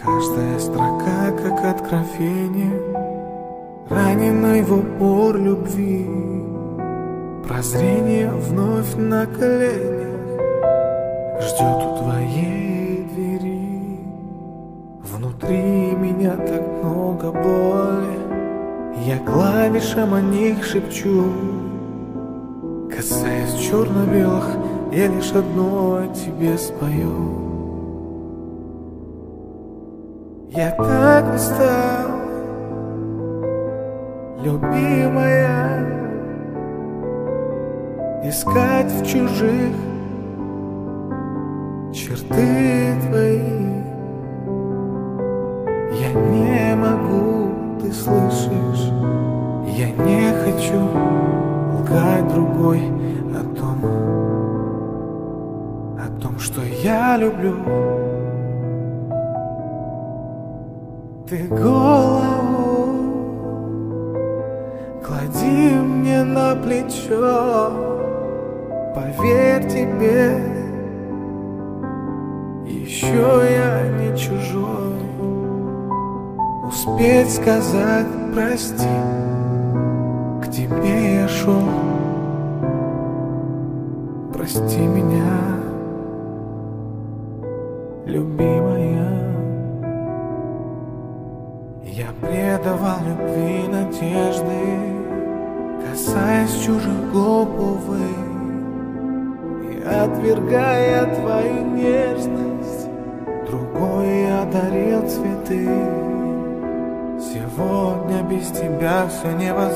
Каждая строка как откровение Раненой в упор любви. Прозрение вновь на коленях Ждет у твоей двери. Внутри меня так много боли Я клавишам о них шепчу. Касаясь черно-белых Я лишь одно о тебе спою Я так устал, любимая, Искать в чужих черты твои. Я не могу, ты слышишь, Я не хочу лгать другой о том, О том, что я люблю. Ты голову клади мне на плечо, поверь тебе, еще я не чужой. Успеть сказать прости, к тебе я шел, прости меня, любимая. Я предавал любви надежды, Касаясь чужих губ, увы, И отвергая твою нежность, Другой я дарил цветы. Сегодня без тебя все невозможно.